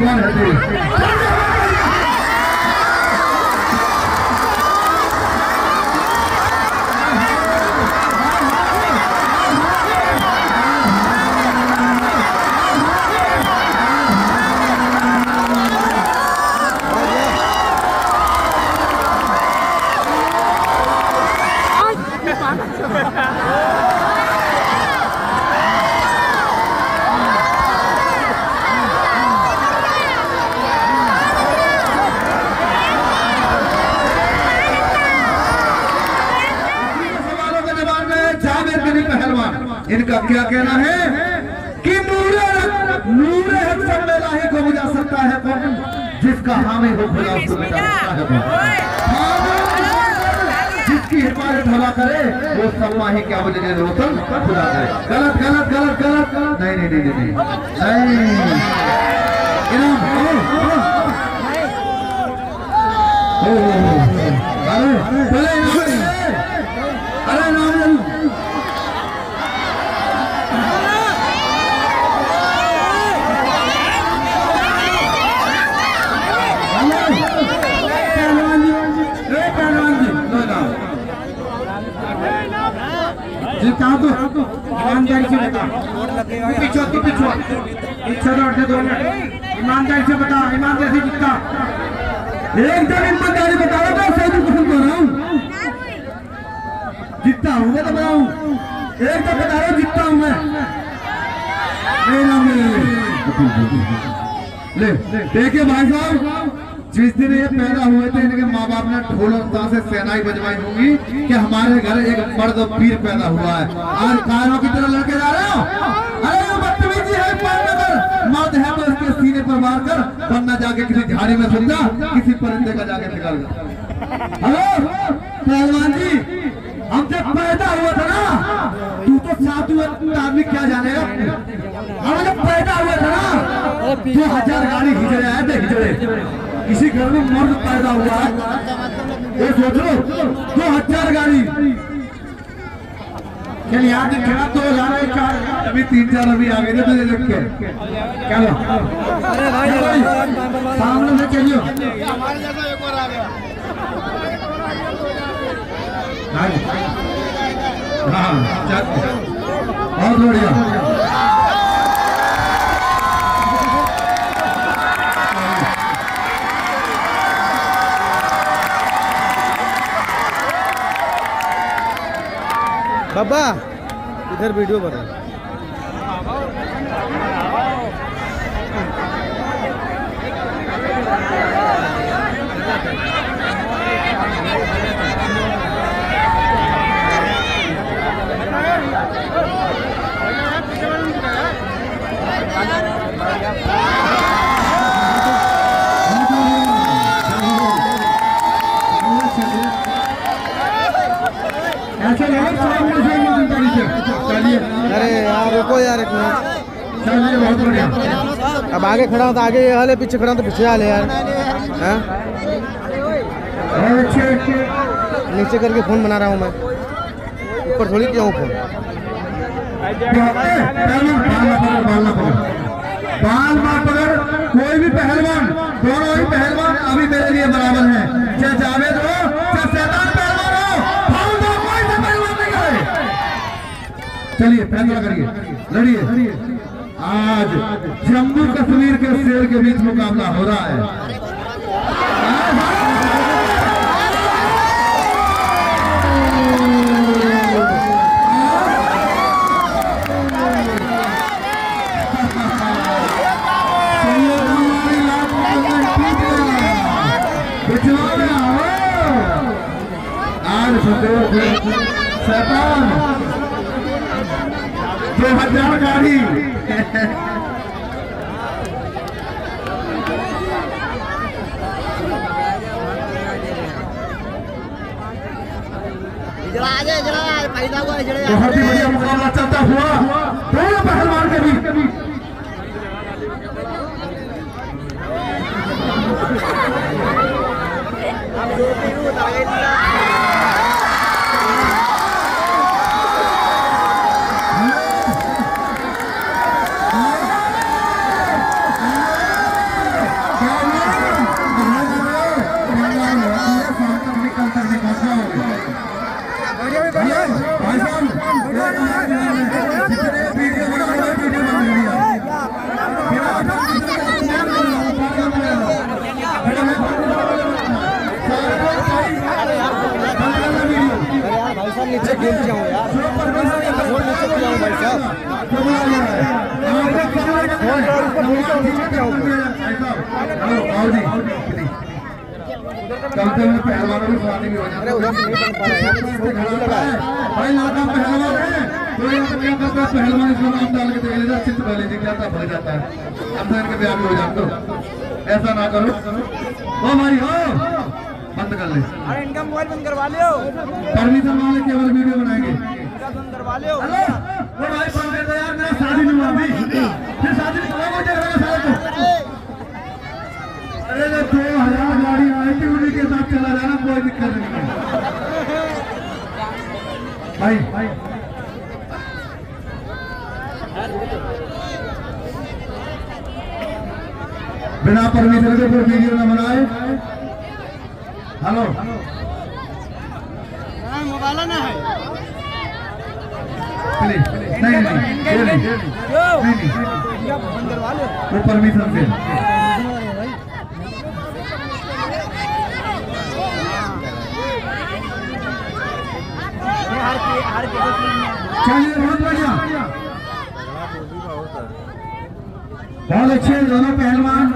कौन है तू सवालों के जवाब में जावेद गनी पहलवान इनका क्या कहना है कि नूरे रख- नूरे हक सब में लाही को बुझा सकता है कौन जिसका हामी हो खुदा उसको मिटा सकता है कौन हामी जिसकी भला करे, वो सम्मा ही क्या बोले दे रोतन खुदा करे। गलत गलत गलत गलत। नहीं नहीं नहीं नहीं नहीं। अरे पहले इनाम दे। अरे नाम ज़रूर पहलवान जी ए पहलवान जी लो नाम जी कहाँ ईमानदारी से बता। पीछे पीछे। पीछे दो मिनट ईमानदारी से बता, ईमानदारी से जितना। एकदम ईमानदारी बता रहा मैं सही कुछ कर रहा हूँ। जितना हूँ, मैं तो बताऊँ एक तो बता रहा हूँ, जितना हूँ मैं। ले देखिए भाई साहब। जिस दिन ये पैदा हुए थे, इनके माँ बाप ने ढोल और ताशे सेनाई बजवाई होंगी कि हमारे घर एक मर्द और पीर पैदा हुआ है। आज कारों की तरह लड़के जा रहे हो? अरे बदतमीजी है मर्द है तो इसके सीने पर मार कर, वरना जाके किसी झाड़ी में सुन जा, किसी परिंदे का जाके निकाल जा। हेलो? पहलवान जी, हम जब पैदा हुआ था ना, तू तो साधु आदमी क्या जानेगा? हम जब पैदा हुआ था ना, दो हज़ार गाड़ी खिंचड़े आए थे खिंचड़े किसी घर में मर्द पैदा हुआ है ये सोचो दो हज़ार गाड़ी चल यहाँ से खड़ा दो हज़ार एक चार अभी तीन चार अभी आ गए तुझे देख के हुआ? सामने से चलियो हाँ हाँ चल बहुत बढ़िया बाबा इधर वीडियो बना। ऐसे अरे यार रुको यार एक मिनट। चलिए बहुत बढ़िया। अब आगे खड़ा हूँ तो आगे ये हाल है पीछे खड़ा हूँ तो पीछे हाल है यार। हाँ? नीचे करके फ़ोन बना रहा हूँ मैं। ऊपर थोड़ी किया हूँ फ़ोन। बाल ना पकड़ कोई भी पहलवान दोनों ही पहलवान अभी मेरे लिए बराबर हैं। चाहे जावेद हो चाहे चलिए फैसला करिए। लड़िए। आज जम्मू कश्मीर के शेर के बीच मुकाबला हो रहा है। शैतान दो हज़ार गाड़ी। बहुत ही बढ़िया मुकाबला चलता हुआ। दोनों पहलवान के बीच गेम किया हूँ यार। नीचे किया हूँ भाई साहब। पहलवान है। तो नाम डाल के देख लेना चित्त पहले दिख जाता भर जाता है। अब सर के ब्याह हो जाते ऐसा ना करो। ओ भाई हो बंद कर ले। इनका मोबाइल बंद करवा लियो। परमिशन वाले केवल वीडियो बनाएँगे। बंद करवा लियो। हेलो भाई बंद कर दो यार मेरा शादी नहीं हुआ फिर शादी नहीं हुआ मुझे को अरे। जो दो हज़ार गाड़ी आई थी उन्हीं के साथ चला जाना कोई दिक्कत नहीं। है भाई भाई। बिना परमिशन के कोई वीडियो न बनाए। हेलो। मोबाइल ना है नहीं नहीं चलिए बहुत बढ़िया बहुत अच्छे दोनों पहलवान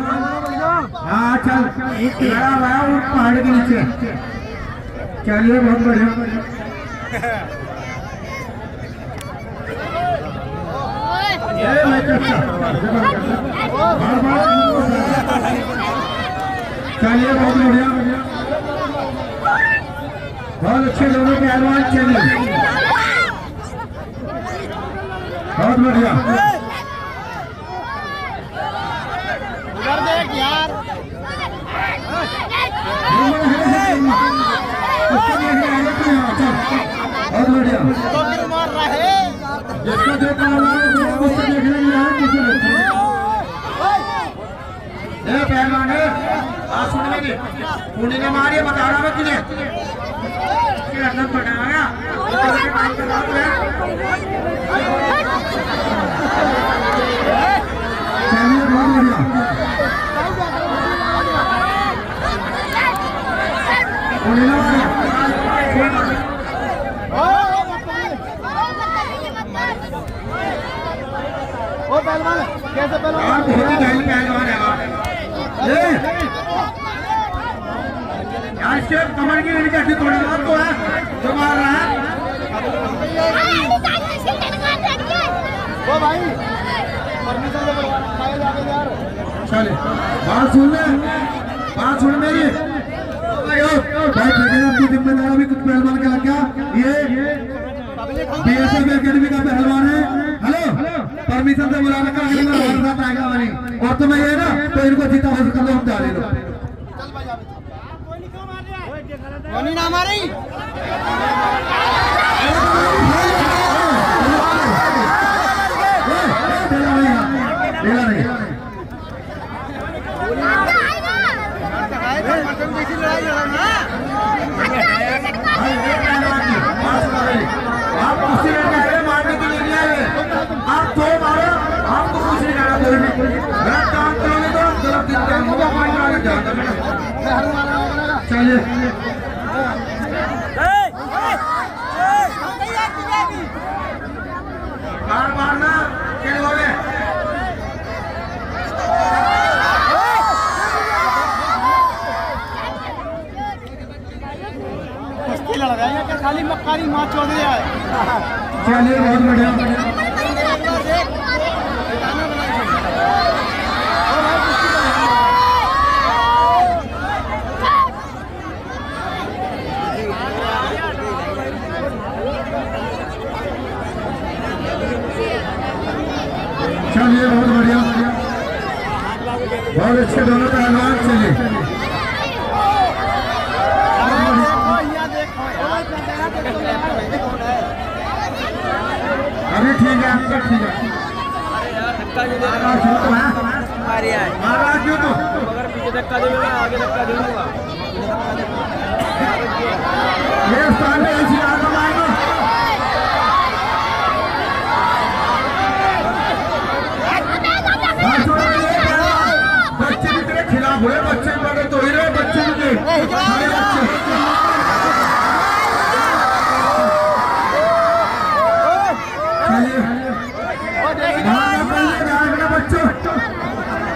हाँ चल हुआ पहाड़ के नीचे चलिए बहुत बढ़िया चलिए बहुत बढ़िया बहुत अच्छे दोनों पहलवान चलिए बहुत बढ़िया उधर देख यार बढ़िया क्यों मार रहे जिसको जो है उसको देखने के लिए है किसी ये पहलवान है आज सुन मेरी पुणे ने मारी बता रहा मैं तुझे अंदर बनाया चलिए बहुत बढ़िया। पुणे ने मारी ओ पहलवान कैसे पहलवान? ही पहलवान है यार इसके कमर की रीढ़ की हड्डी तोड़ी बात तो है। जो मार रहा है। ओ भाई परमिशन से बनवाना खाए जाके यार। चले। बात सुन ले। बात सुन मेरी। भाई ठेकेदार की ज़िम्मेदारी भी कुछ पहलवान का लग गया ये बीएसएफ एकेडमी का पहलवान है हेलो परमिशन से बुलाने का अगली बार हमारे साथ आएगा वाली और तुम्हें ये ना तो इनको जीता हो सकता तो हम डाले कोई नहीं ना मारी ढेला नहीं ढेला नहीं देखी लड़ाई लड़ना आप कुर्सी लेके आए मारने के लिए नहीं आए आप दो मारो आपको कुछ नहीं करना कोई भी गलत काम करोगे तो गलत दिन का होगा कोई आगे जाएगा चलिए मार मारना खेल हो गए कुश्ती लड़ रहा है क्या खाली मक्कारी माँ चौधरी है चलिए बहुत बढ़िया चलिए बहुत बढ़िया बहुत अच्छे दोनों पहलवान चलिए अभी ठीक है आपका ठीक है मारा क्यों तो है? मारा क्यों तो अगर पीछे धक्का देगा आगे धक्का दूँगा ये स्थान ऐसी आग मारना हाँ, छोड़ो, ये पहलवान, बच्चे भी तेरे खिलाफ हुए बच्चे बड़े तो ही रहे बच्चे भी थे सारे बच्चे चलिए भागना पड़ेगा, भागना बच्चों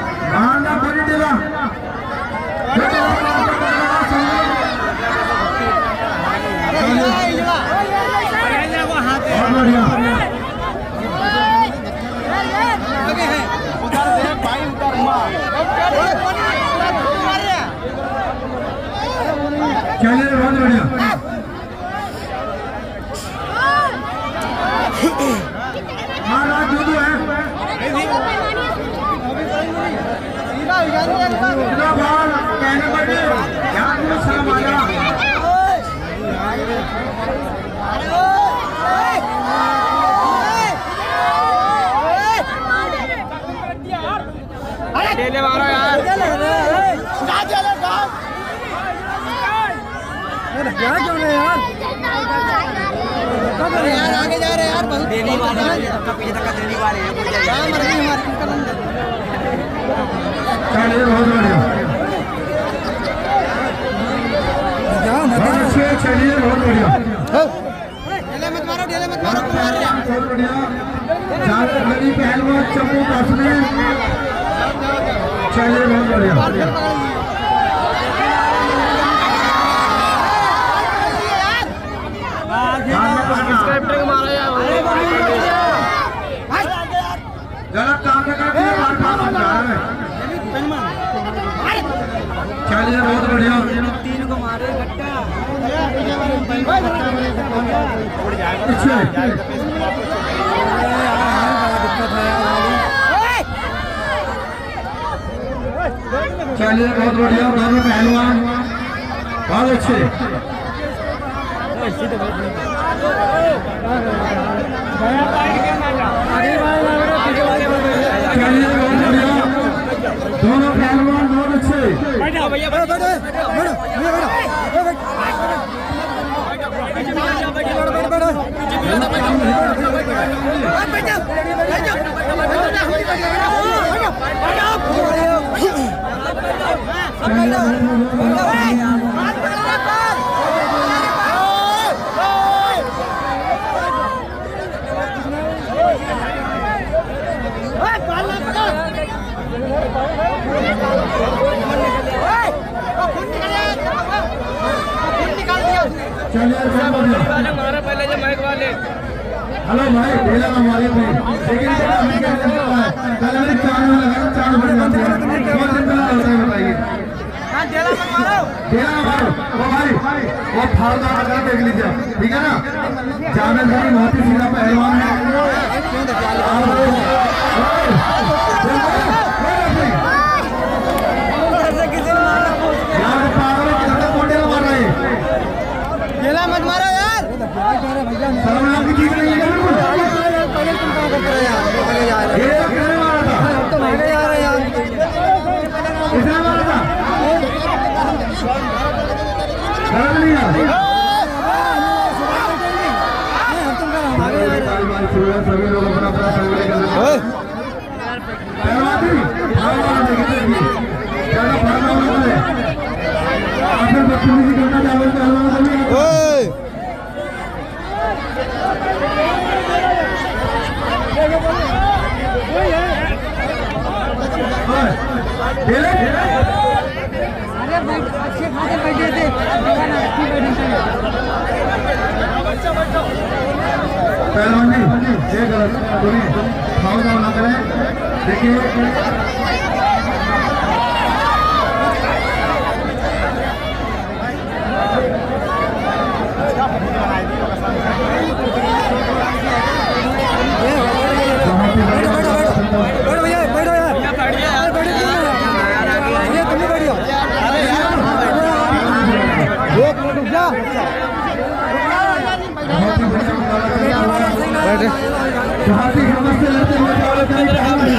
बहुत बढ़िया महाराज जो है सीधा हो जाएगा इतना बार कहने पर ध्यान में शर्म आ जा डेले मारो यार क्या क्यों नहीं यार अरे यार आगे जा रहे हैं यार बहुत देने वाले पीछे तक देने वाले हैं क्या मर्ज़ी हमारी चलिए बहुत बढ़िया। चलिए बहुत बढ़िया। मत मारो ढेले मत मारो मार रहे बहुत बढ़िया। गली पहलवान चप्पू कसने चलिए बहुत बढ़िया मारो यार गलत काम में करके मार खा सकता है चलिए बहुत बढ़िया। पीछे चलिए बहुत बढ़िया दोनों पहलवान। बहुत अच्छे। चलिए बहुत बढ़िया दोनों पहलवान बहुत अच्छे चलिए बहुत बढ़िया मारो पहले जो माइक वाले हेलो भाई ना मारिए भाई लेकिन हमें क्या करना है? कल मेरे चार में लगा चार बज जाते हैं बहुत दिन पहले होता है बताइए ना मारो। वो भाई वो फालतू आकर देख लीजिए। ठीक है ना? जावेद भाई बहुत ही सीधा पहलवान है यार पागल किधर से मोटे मार रहे हैं ढेला मत मारो यार शर्म की चीज़ नहीं है बिल्कुल ये तो किसने मारा था किसने मारा था शर्म नहीं आ सभी लोग अपना अपना संग लेकर पहलवानी है आपने बदतमीजी करना चाहे पहलवान जी ये गलत सुनिए खाओ खाओ ना करें देखिए बहुत ही बढ़िया। बहुत ही है। बहुत ही हिम्मत से लड़ते हुए मुकाबला चल रहा है।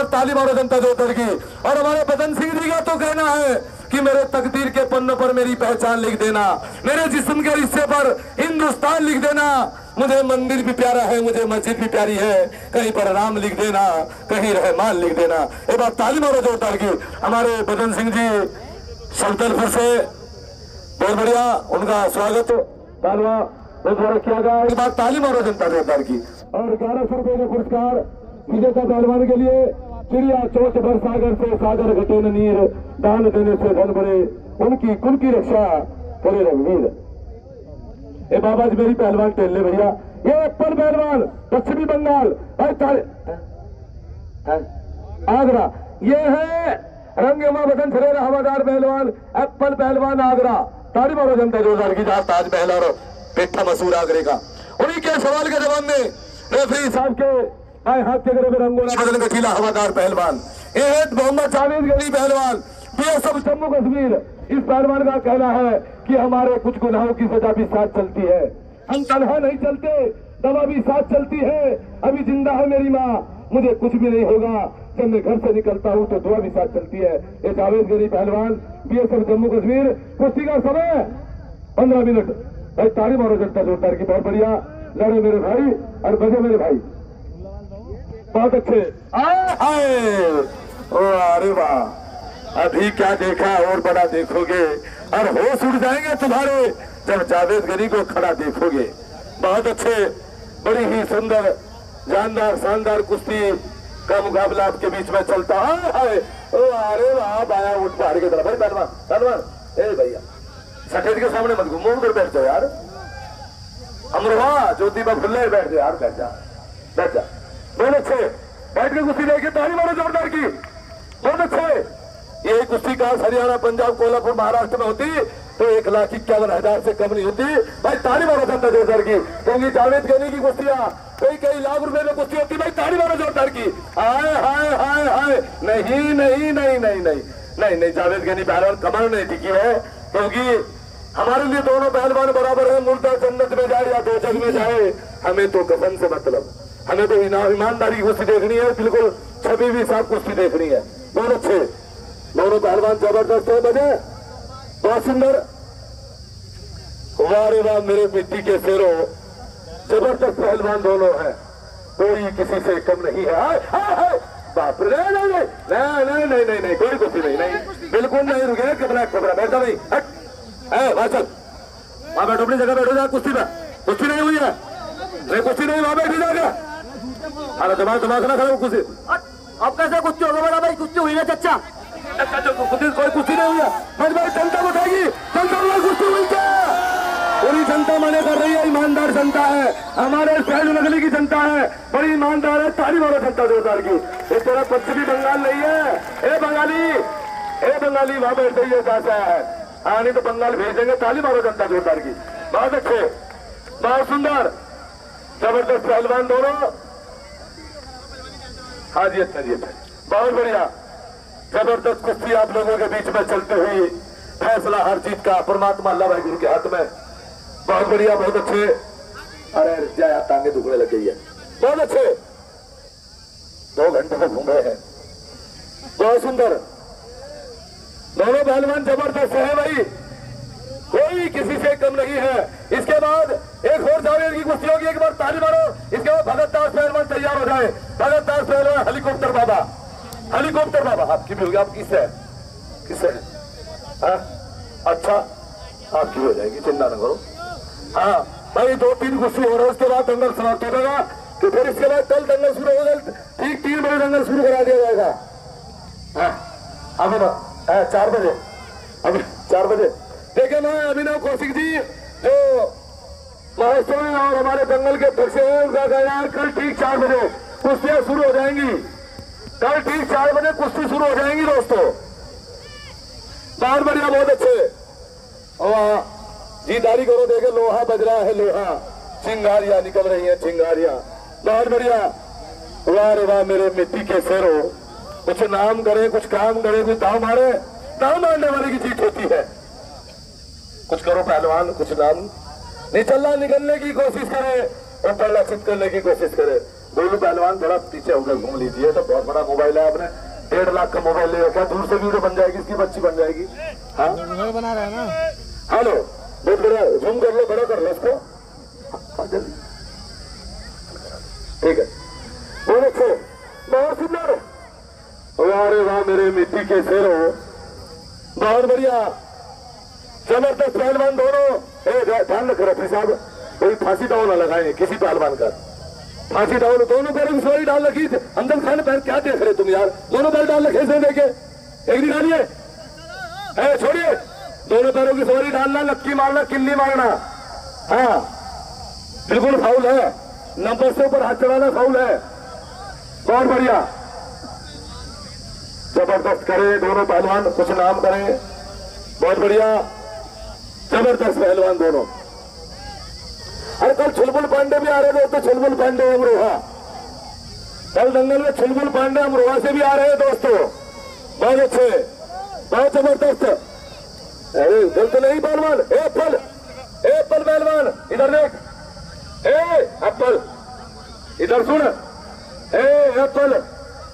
बार ताली मारो जनता जोतर की। और हमारे बदन सिंह जी का तो कहना है कि मेरे तकदीर के पन्नों पर मेरी पहचान लिख देना, मेरे जिस्म के हिस्से पर हिंदुस्तान लिख देना। मुझे मंदिर भी प्यारा है, मुझे मस्जिद भी प्यारी है। कहीं पर राम लिख देना, कहीं रहमान लिख देना। एक बार ताली मारो जोरदार की। हमारे बदन सिंह जी सल्तनपुर से। बहुत बढ़िया, उनका स्वागत किया गया। एक बार तालीम और जनता जोरदार की। और ग्यारह सौ रुपए का पुरस्कार, विजेता पहलवान के लिए चिड़िया चोच भर सागर से सागर घटे नीर, दान देने से धन बड़े उनकी कुल की रक्षा करे रघुवीर ए बाबा जी, मेरी पहलवान टेलने भैया ये एप्पल पहलवान, पश्चिमी बंगाल आगरा। ये है रंग एवं वतन छरेरा हवादार पहलवान एप्पल पहलवान आगरा। तारी मारो जनता जोरदार की जहाँ ताज महल और पेठा मसूर आगरे का। उन्हीं के सवाल के जवाब में, रेफरी साहब के आए हाथ के में। रंगोला बदल हवादार पहलवान। है मोहम्मद जावेद गली पहलवान। सब जम्मू कश्मीर, इस पहलवान का कहना है कि हमारे कुछ गुनाहों की सजा भी साथ चलती है। हम तनहा नहीं चलते, दवा भी साथ चलती है। अभी ज़िंदा है मेरी माँ, मुझे कुछ भी नहीं होगा। जब मैं घर से निकलता हूँ तो दुआ भी साथ चलती है। ये जावेद गरी पहलवान बीएसएफ जम्मू कश्मीर, कुश्ती का समय। पंद्रह मिनट। भाई ताड़ी मारो जनता जोरदार की, बहुत बढ़िया। लड़े मेरे भाई और बजे मेरे भाई। बहुत अच्छे ओ, अरे वाह। अभी क्या देखा और बड़ा देखोगे। और होश उड़ जाएँगे तुम्हारे, जब जावेद गनी को खड़ा देखोगे। बहुत अच्छे। बड़ी ही सुंदर, जानदार, शानदार कुश्ती का मुकाबला आपके बीच में चलता। है ओ, अरे वाह, बाया उठ पहाड़ की तरफ़। भाई पहलवान पहलवान ए, भैया सफ़ेद के सामने मत घूमो, उधर बैठ जाओ यार। अमरवा ज्योति में खुले बैठ जाओ यार, बैठ जा बैठ जा। बहुत अच्छे बैठ के कुश्ती देखे ताली मारो जोरदार की। बहुत अच्छे यही कुश्ती का हरियाणा, पंजाब, कोल्हापुर, महाराष्ट्र में होती तो एक लाख इक्यावन हज़ार से कम नहीं होती। भाई, ताली मारो जनता जोरदार की। क्योंकि जावेद गनी की कुश्तियाँ। कई कई लाख रुपए में कुश्ती होती। भाई, ताली मारो जोरदार की। हाय हाय हाय हाय। नहीं नहीं नहीं नहीं नहीं। नहीं नहीं, जावेद गनी पहलवान कमर नहीं टिकी है। क्योंकि हमारे लिए दोनों पहलवान बराबर है, मुर्दा जन्नत में जाए या दो जग में जाए, हमें तो कफन से मतलब। हमें तो ईमानदारी की कुश्ती देखनी है बिल्कुल छवि भी साफ़ कुश्ती देखनी है। बहुत अच्छे। दोनों पहलवान ज़बरदस्त है बने बहुत सुंदर। वाह रे वाह मेरे मिट्टी के शेरों। ज़बरदस्त पहलवान दोनों हैं। कोई किसी से कम नहीं है। हाय, हाय, हाय। बाप रे नहीं नहीं नहीं। नहीं नहीं नहीं नहीं कोई कुछ नहीं नहीं। बिल्कुल नहीं रुके कपड़ा कपड़ा बैठा नहीं हट। ए, वहाँ वहाँ बैठो अपनी जगह बैठो जा कुश्ती में। कुश्ती नहीं हुई है। नहीं कुश्ती नहीं वहाँ बैठी जाएगा अरे दिमाग दिमाग ना खराब कुश्ती अब कैसे कुश्ती होगा बड़ा भाई कुश्ती हुई ना चच्चा कुश्ती कोई कुश्ती नहीं हुई। है बस भाई जनता बताएगी जनता में कुश्ती हुई क्या? पूरी जनता माने कर रही है ईमानदार जनता है। हमारे शहर नगरी की जनता है। बड़ी ईमानदार है ताली मारो जनता जोरदार की। इस तरह पश्चिमी बंगाल नहीं है। ए बंगाली ए बंगाली वहाँ बैठ रही है कैसा है। हाँ नहीं तो बंगाल भेज देंगे ताली मारो जनता जोरदार की। बहुत अच्छे बहुत सुंदर। ज़बरदस्त पहलवान दोनों। हाँ जी अच्छा जी अच्छा बहुत बढ़िया। ज़बरदस्त कुश्ती आप लोगों के बीच में चलते हुई फैसला हर चीज़ का, परमात्मा अल्लाह गुरु के हाथ में। बहुत बढ़िया, बहुत अच्छे। अरे, जया टांगे दुखने लग गई है। बहुत अच्छे। दो घंटे में रहे हैं। बहुत सुंदर। दोनों पहलवान ज़बरदस्त है भाई। कोई किसी से कम नहीं है। इसके बाद एक और जावेद की कुश्ती होगी एक बार ताली मारो। इसके बाद भगत दास पहलवान तैयार हो जाए। भगत दास पहलवान हेलीकॉप्टर बाबा। हेलीकॉप्टर बाबा आपकी भी होगी। आप किससे है? किससे है? हाँ? अच्छा आपकी हो जाएगी। चिंता न करो। हाँ भाई दो तीन कुश्ती हो रहा उसके बाद दंगल समाप्त हो जाएगा। तो फिर इसके बाद कल दंगल शुरू हो होगा। ठीक तीन बजे दंगल शुरू करा दिया जाएगा। हाँ, अब हाँ, चार बजे। अब चार बजे। देखिए ना अभिनव कौशिक जी, जो महाराष्ट्र में और हमारे दंगल के अध्यक्ष हैं, उनका कहना है, कल ठीक चार बजे कुश्तियाँ शुरू हो जाएँगी। कल ठीक चार बजे कुश्ती शुरू हो जाएँगी, दोस्तों। बहुत बढ़िया, बहुत अच्छे। और जीदारी करो, देखे लोहा बज रहा है, लोहा। चिंगारियाँ निकल रही है, चिंगारियाँ। बहुत बढ़िया। वाह रे वाह, मेरे मिट्टी के शेरो कुछ नाम करे, कुछ काम करे कुछ दाव मारे। दाव मारने वाले की जीत होती है। कुछ करो पहलवान कुछ नाम। निचल्ला निकलने की कोशिश करे पल्ला चित करने की कोशिश करे। दोनों पहलवान थोड़ा पीछे होकर घूम लीजिए तो बहुत बड़ा मोबाइल है आपने। डेढ़ लाख का मोबाइल ले रखा दूर से वीडियो बन जाएगी इसकी बच्ची बन जाएगी। हाँ? बना रहे हैं ना? हेलो बहुत बड़ा जूम कर लो बड़ा कर लो इसको। हाँ, जल्दी ठीक है। बहुत अच्छे बहुत सुंदर वाह रे वाह मेरे मिट्टी के शेरो बहुत बढ़िया। ज़बरदस्त पहलवान दोनों। ध्यान रख रफी साहब। कोई फांसी दाव ना लगाए, किसी पहलवान का। फांसी दाव, दोनों पैरों की सवारी डाल रखी। अंदर खाने पैर क्या देख रहे तुम यार? दोनों पैर डाल रखे देखे। एक निकालिए छोड़िए। दोनों पैरों की सवारी डालना, लक्की मारना किल्ली मारना। हाँ। बिल्कुल फाउल है। नंबर से ऊपर हाथ चढ़ाना फाउल है। बहुत बढ़िया। ज़बरदस्त करे दोनों पहलवान, कुछ नाम करें। बहुत बढ़िया। ज़बरदस्त पहलवान दोनों। अरे कल छुलबुल पांडे भी आ रहे थे तो छुलबुल पांडे अमरोहा। कल दंगल में छुलबुल पांडे अमरोहा से भी आ रहे हैं दोस्तों। बहुत अच्छे, बहुत ज़बरदस्त। अरे उधर तो नहीं पहलवान एप्पल ए एप्पल पहलवान, इधर देख। ए एप्पल इधर सुन। ए एप्पल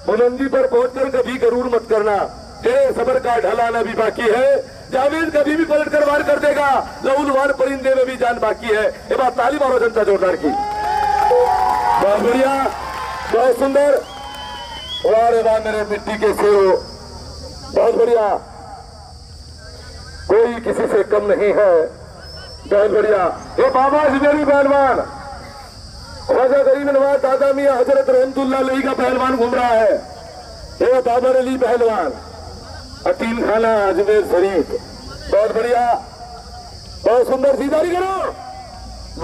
बुलंदी पर पहुंचकर कभी गरूर मत करना। तेरे सबर का ढलाना भी बाकी है। जावेद कभी भी पलट कर वार कर देगा। लहूलवार परिंदे में भी जान बाकी है। ये बात ताली मारो जनता जोरदार की। बहुत बढ़िया, बहुत सुंदर। वाह रे वाह मेरे मिट्टी के सेव। बहुत बढ़िया। कोई किसी से कम नहीं है। बहुत बढ़िया। ये बाबा मेरी पहलवान। ख्वाजा गरीब नवाज़ दादा मियाँ हज़रत रहमतुल्ला का पहलवान घूम रहा है। ये बाबर अली पहलवान। अतीम खाना अजमेर शरीफ। बहुत बढ़िया। बहुत सुंदर सीधारी करो।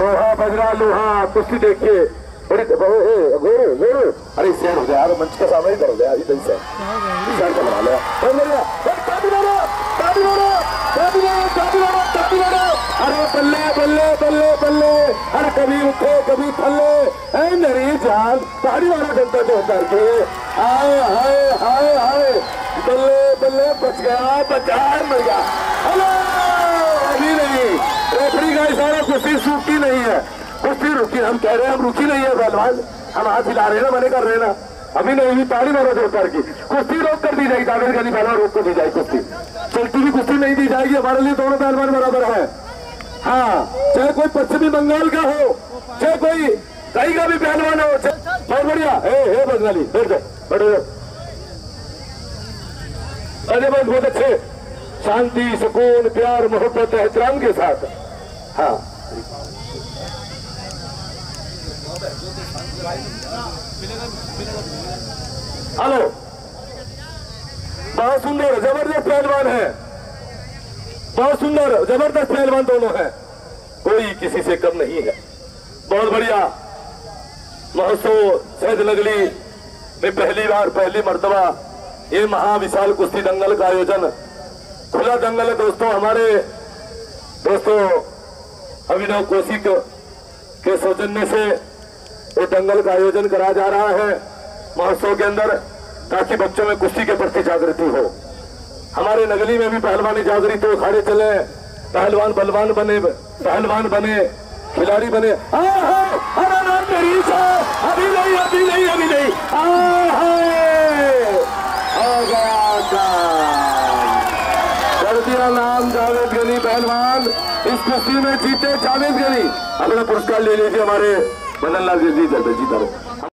लोहा बजरा, लोहा, कुश्ती देखिए। बड़ी गोरू गोरू अरे, सैर हो जाए। मंच का सामने कर यार, इधर से सैर। का बना लिया बहुत बढ़िया। बल्ले बल्ले बल्ले बल्ले अरे कभी उठे कभी थल्ले ऐ मेरी जान ताली मारो जनता जो करके हाय हाय हाय हाय बल्ले बल्ले बच गया बचा मर गया हेलो अभी नहीं रेफरी का इशारा कुश्ती सूखती नहीं है कुश्ती रुकी हम कह रहे हैं हम रुकी नहीं है पहलवान हम हाथ हिला रहे ना मने कर रहे ना अभी नहीं हुई ताली मारो जोरदार की कुश्ती रोक कर दी जाएगी दावेर गली पहलवान रोक कर दी जाएगी कुश्ती चलती हुई कुश्ती नहीं दी जाएगी हमारे लिए दोनों पहलवान बराबर है हाँ चाहे कोई पश्चिमी बंगाल का हो, चाहे कोई कहीं का भी पहलवान हो बहुत बढ़िया। हे हे बंगाली, बैठ बैठो अरे, बस बहुत अच्छे। शांति, सुकून, प्यार, मोहब्बत, एहतराम के साथ। हाँ। हेलो। बहुत सुंदर, ज़बरदस्त पहलवान है। बहुत सुंदर, ज़बरदस्त पहलवान दोनों हैं। कोई किसी से कम नहीं है। बहुत बढ़िया। महोत्सव सैद लगली में पहली बार, पहली मर्तबा। ये महाविशाल कुश्ती दंगल का आयोजन। खुला दंगल है दोस्तों, हमारे दोस्तों अभिनव कौशिक के सौजन्य से ये दंगल का आयोजन करा जा रहा है। महोत्सव के अंदर ताकि बच्चों में कुश्ती के प्रति जागृति हो। हमारे नगली में भी पहलवानी जागृति हो अखाड़े चले। पहलवान बलवान बने, पहलवान बने, खिलाड़ी बने। अरे नाम अभी नहीं अभी नहीं अभी नहीं। नाम जावेद गनी, पहलवान। इस में जीते जावेद गनी। अपना पुरस्कार ले लीजिए हमारे। मदन लाल जी जी जी जी